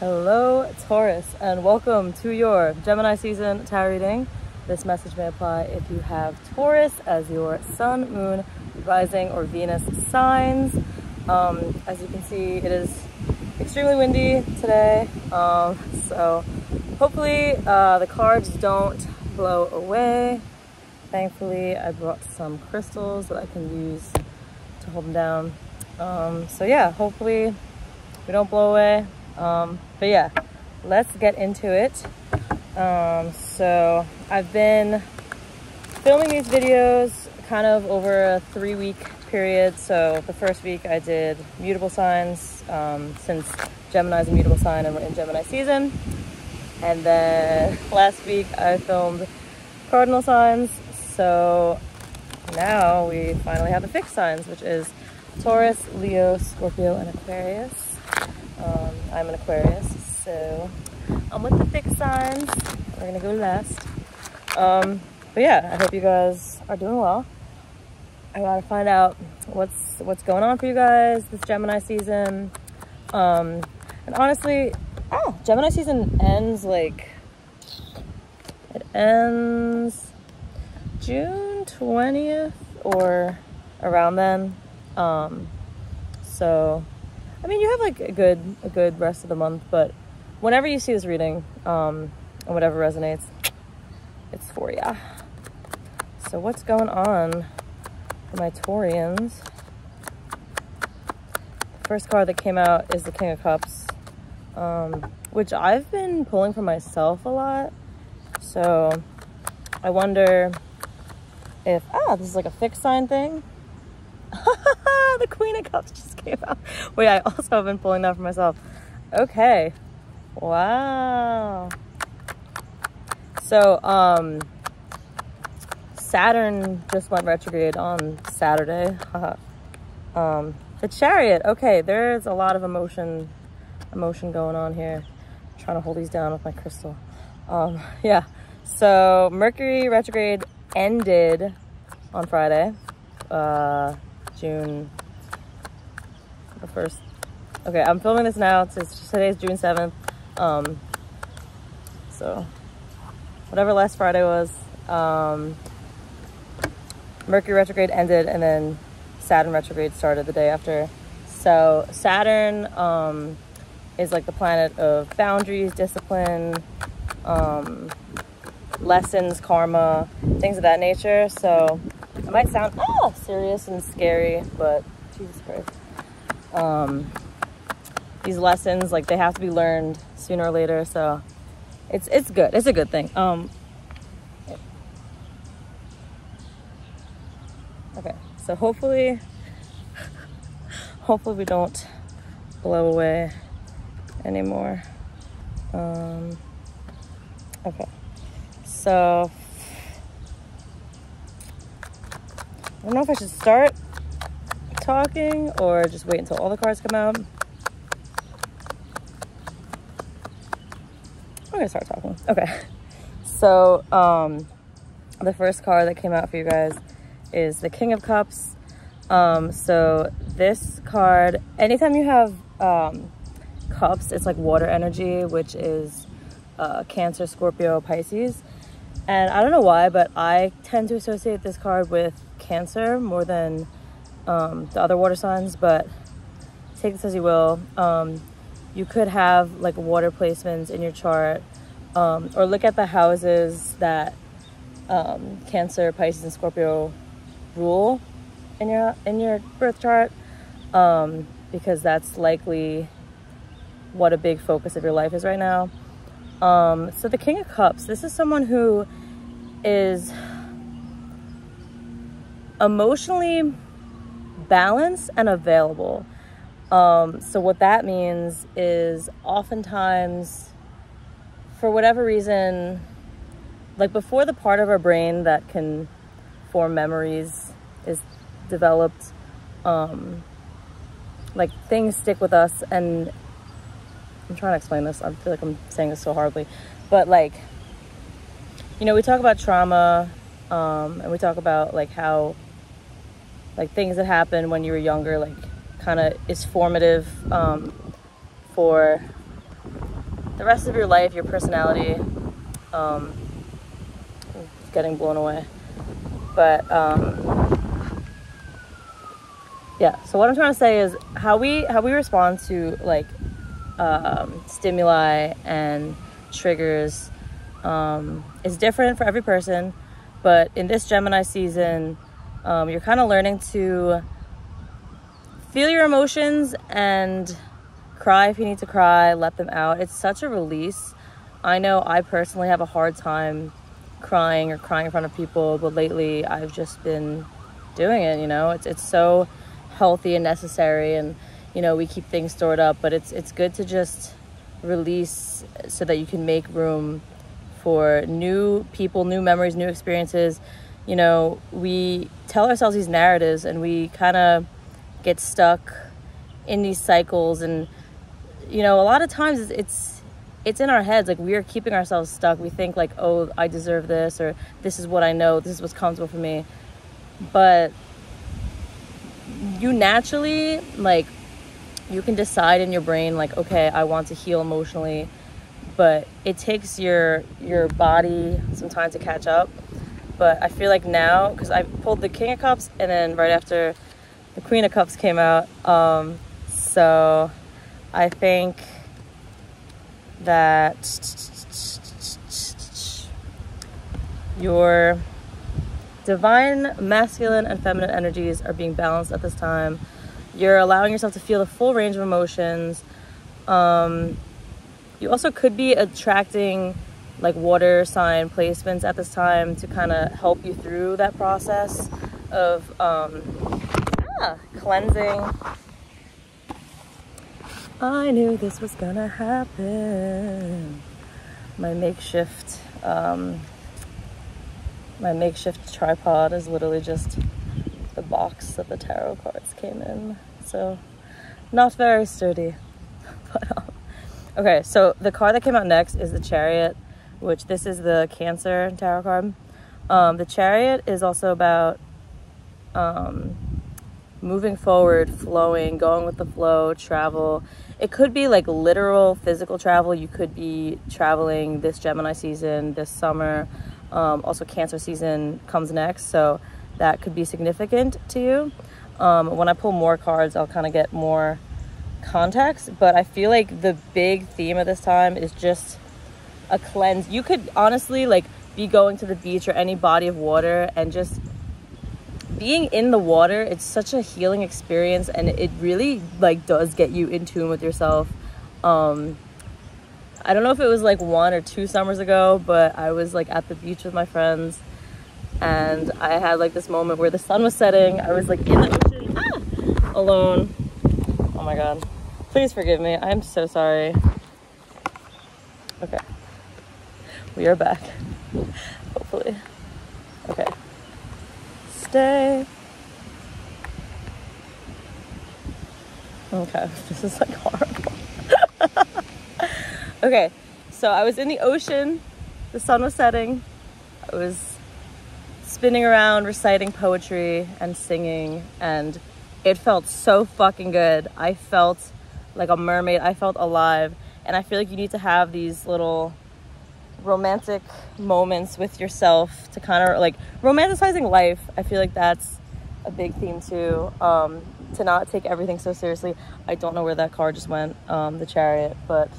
Hello, Taurus, and welcome to your Gemini season tarot reading. This message may apply if you have Taurus as your sun, moon, rising, or Venus signs. Um, as you can see, it is extremely windy today, um, so hopefully uh, the cards don't blow away. Thankfully, I brought some crystals that I can use to hold them down. Um, so yeah, hopefully we don't blow away. Um, but yeah, let's get into it. Um, so I've been filming these videos kind of over a three week period. So the first week I did mutable signs um, since Gemini is a mutable sign and we're in Gemini season. And then last week I filmed cardinal signs. So now we finally have the fixed signs, which is Taurus, Leo, Scorpio, and Aquarius. Um, I'm an Aquarius, so I'm with the fixed signs. We're gonna go last. Um, but yeah, I hope you guys are doing well. I gotta find out what's what's going on for you guys this Gemini season. Um, and honestly, oh, Gemini season ends like it ends June 20th or around then. Um, so I mean, you have like a good a good rest of the month, but whenever you see this reading, um, and whatever resonates, it's for ya. So what's going on for my Taurians? The first card that came out is the King of Cups, um, which I've been pulling for myself a lot. So I wonder if, ah, this is like a fixed sign thing. the Queen of Cups just came out. Wait, I also have been pulling that for myself. Okay. Wow. So, um, Saturn just went retrograde on Saturday. um, the Chariot. Okay, there's a lot of emotion, emotion going on here. I'm trying to hold these down with my crystal. Um, yeah. So Mercury retrograde ended on Friday. Uh, June the first. Okay, I'm filming this now. Today's June 7th. Um, so whatever last Friday was, um, Mercury retrograde ended and then Saturn retrograde started the day after. So Saturn um, is like the planet of boundaries, discipline, um, lessons, karma, things of that nature. So it might sound oh, serious and scary, but Jesus Christ. Um, these lessons, like they have to be learned sooner or later. So it's it's good. It's a good thing. Um, okay, so hopefully, hopefully we don't blow away anymore. Um, okay, so I don't know if I should start talking or just wait until all the cards come out. I'm gonna start talking. Okay. So, um, the first card that came out for you guys is the King of Cups. Um, so this card, anytime you have um, cups, it's like water energy, which is uh, Cancer, Scorpio, Pisces. And I don't know why, but I tend to associate this card with Cancer more than um, the other water signs, but take this as you will. Um, you could have like water placements in your chart um, or look at the houses that um, Cancer, Pisces, and Scorpio rule in your in your birth chart um, because that's likely what a big focus of your life is right now. Um, so the King of Cups, this is someone who is emotionally balanced and available. Um, so what that means is oftentimes, for whatever reason, like before the part of our brain that can form memories is developed, um, like things stick with us and I'm trying to explain this. I feel like I'm saying this so horribly, but like, you know, we talk about trauma, um, and we talk about like how like things that happen when you were younger, like kind of is formative um, for the rest of your life, your personality, um, getting blown away. But um, yeah. So what I'm trying to say is how we how we respond to like um, stimuli and triggers um, is different for every person. But in this Gemini season, um, you're kind of learning to feel your emotions and cry if you need to cry, let them out. It's such a release. I know I personally have a hard time crying or crying in front of people, but lately I've just been doing it, you know. It's it's so healthy and necessary and you know, we keep things stored up, but it's it's good to just release so that you can make room for new people, new memories, new experiences. You know, we tell ourselves these narratives and we kind of get stuck in these cycles and you know, a lot of times it's it's in our heads like we are keeping ourselves stuck. We think like, "Oh, I deserve this," or "This is what I know. This is what's comfortable for me." But you naturally like you can decide in your brain like, "Okay, I want to heal emotionally." But it takes your your body some time to catch up. But I feel like now cuz I pulled the King of Cups and then right after the Queen of Cups came out um so I think that your divine masculine and feminine energies are being balanced at this time. You're allowing yourself to feel the full range of emotions. Um, you also could be attracting like water sign placements at this time to kind of help you through that process of um, cleansing I knew this was gonna happen. My makeshift, um, my makeshift tripod is literally just the box that the tarot cards came in. So, not very sturdy. but, um, okay, so the card that came out next is the Chariot, which this is the Cancer tarot card. Um, the Chariot is also about um, moving forward, flowing, going with the flow, travel. It could be like literal physical travel. You could be traveling this Gemini season, this summer. Um, also, Cancer season comes next, so that could be significant to you. Um, when I pull more cards, I'll kind of get more context, but I feel like the big theme of this time is just a cleanse. You could honestly like be going to the beach or any body of water and just being in the water it's such a healing experience and it really like does get you in tune with yourself. Um i don't know if it was like one or two summers ago but i was like at the beach with my friends and i had like this moment where the sun was setting. I was like in the ocean. Ah, alone. Oh my god. Please forgive me. I'm so sorry. Okay we are back. Hopefully. Okay. Stay. Okay, this is like horrible. okay, so I was in the ocean, the sun was setting, I was spinning around reciting poetry and singing, and it felt so fucking good. I felt like a mermaid, I felt alive, and I feel like you need to have these little romantic moments with yourself to kind of like romanticizing life. I feel like that's a big theme too. Um, to not take everything so seriously. I don't know where that car just went, um, the chariot, but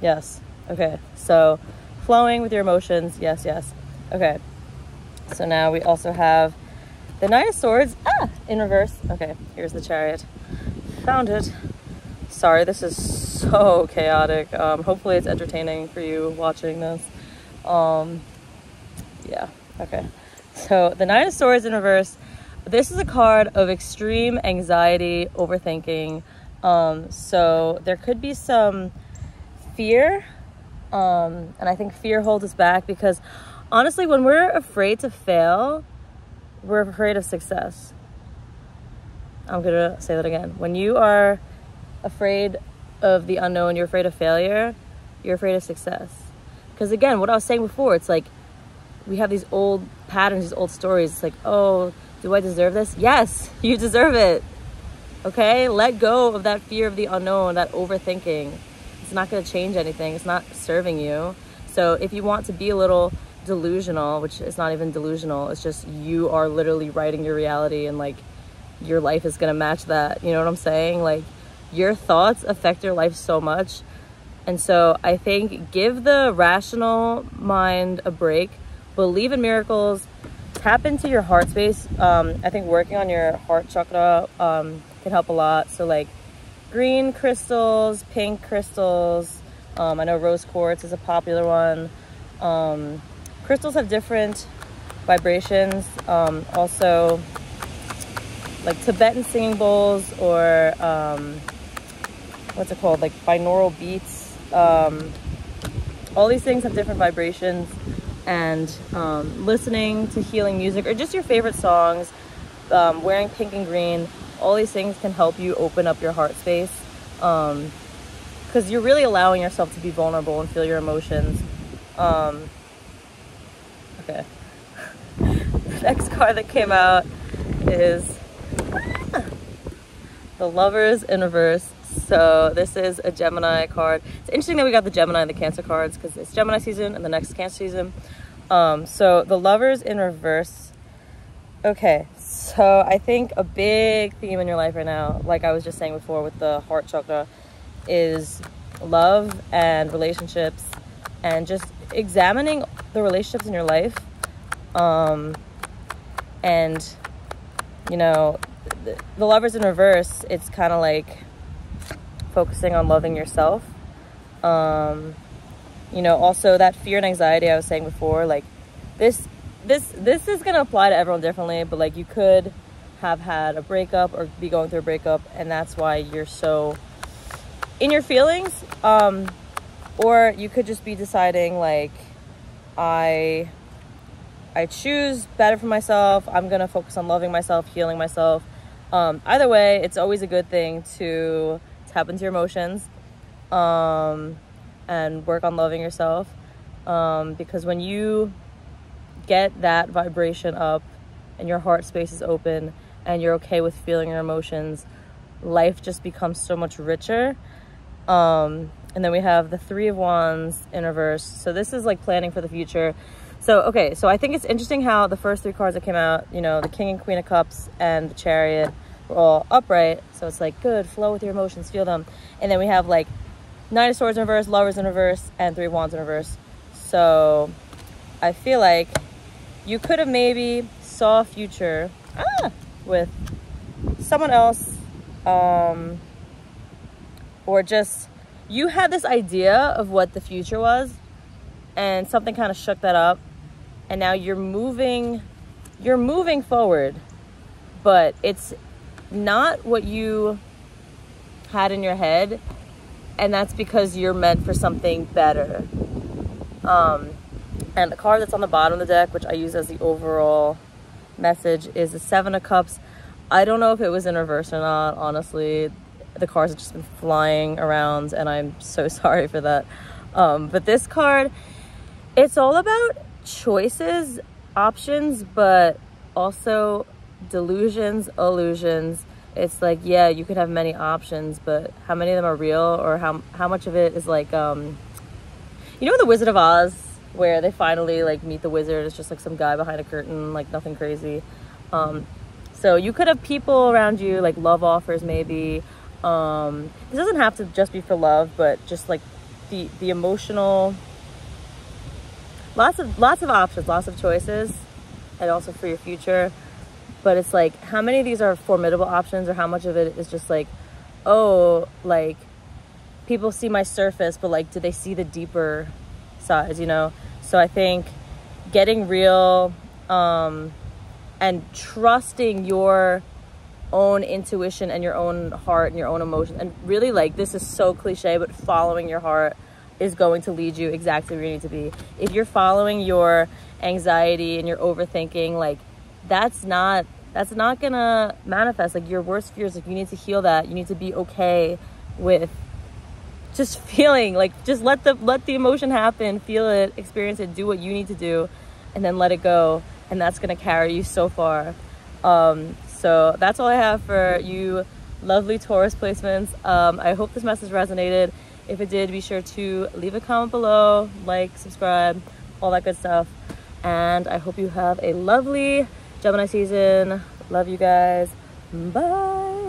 yes. Okay, so flowing with your emotions. Yes, yes. Okay, so now we also have the Nine of Swords ah, in reverse. Okay, here's the chariot. Found it. Sorry, this is so chaotic. Um, hopefully it's entertaining for you watching this. Um, yeah, okay. So the Nine of Swords in reverse. This is a card of extreme anxiety, overthinking. Um, so there could be some fear. Um, and I think fear holds us back because honestly, when we're afraid to fail, we're afraid of success. I'm gonna say that again. When you are afraid of the unknown, you're afraid of failure, you're afraid of success. Because again, what I was saying before, it's like we have these old patterns, these old stories. It's like, oh, do I deserve this? Yes, you deserve it. Okay? Let go of that fear of the unknown, that overthinking. it's not going to change anything. It's not serving you. So if you want to be a little delusional, which is not even delusional, it's just you are literally writing your reality and like your life is going to match that. You know what I'm saying? Like your thoughts affect your life so much. And so I think give the rational mind a break, believe in miracles, tap into your heart space. Um, I think working on your heart chakra um, can help a lot. So like green crystals, pink crystals. Um, I know rose quartz is a popular one. Um, crystals have different vibrations. Um, also, like Tibetan singing bowls or um, what's it called? Like binaural beats. Um, all these things have different vibrations and um, listening to healing music or just your favorite songs, um, wearing pink and green, all these things can help you open up your heart space because um, you're really allowing yourself to be vulnerable and feel your emotions. Um, okay. the next card that came out is the Lovers in Reverse. So this is a Gemini card. It's interesting that we got the Gemini and the Cancer cards because it's Gemini season and the next Cancer season. Um, so the Lovers in Reverse. Okay, so I think a big theme in your life right now, like I was just saying before with the heart chakra, is love and relationships and just examining the relationships in your life. Um, and, you know, the, the lovers in reverse, it's kind of like focusing on loving yourself. Um, you know, also that fear and anxiety I was saying before, like this this this is gonna apply to everyone differently, but like you could have had a breakup or be going through a breakup and that's why you're so in your feelings. Um or you could just be deciding like I I choose better for myself. I'm gonna focus on loving myself, healing myself. Um, either way, it's always a good thing to tap into your emotions um, and work on loving yourself. Um, because when you get that vibration up and your heart space is open and you're okay with feeling your emotions, life just becomes so much richer. Um, and then we have the Three of Wands in reverse. So this is like planning for the future. So, okay, so I think it's interesting how the first three cards that came out, you know, the King and Queen of Cups and the Chariot all upright. So it's like, good, flow with your emotions, feel them. And then we have like Nine of Swords in reverse, Lovers in reverse, and Three Wands in reverse. So I feel like you could have maybe saw a future ah, with someone else um, or just you had this idea of what the future was and something kind of shook that up and now you're moving you're moving forward but it's not what you had in your head and that's because you're meant for something better. Um, and the card that's on the bottom of the deck which i use as the overall message is the seven of cups. I don't know if it was in reverse or not honestly. The cards have just been flying around and i'm so sorry for that. Um, but this card it's all about choices, options, but also delusions, illusions. It's like, yeah, you could have many options, but how many of them are real or how, how much of it is like, um, you know, the Wizard of Oz, where they finally like meet the wizard. It's just like some guy behind a curtain, like nothing crazy. Um, so you could have people around you, like love offers maybe. Um, this doesn't have to just be for love, but just like the, the emotional lots of lots of options, lots of choices, and also for your future. But it's like how many of these are formidable options, or how much of it is just like, oh, like people see my surface, but like, do they see the deeper sides? You know. So I think getting real um, and trusting your own intuition and your own heart and your own emotion and really like this is so cliche but following your heart is going to lead you exactly where you need to be. If you're following your anxiety and your overthinking, like that's not that's not gonna manifest. Like your worst fears, like you need to heal that. You need to be okay with just feeling like just let the let the emotion happen, feel it, experience it, do what you need to do, and then let it go. And that's gonna carry you so far. Um, so that's all I have for you lovely Taurus placements. Um, I hope this message resonated If it did, be sure to leave a comment below, like, subscribe, all that good stuff. And I hope you have a lovely Gemini season. Love you guys. Bye.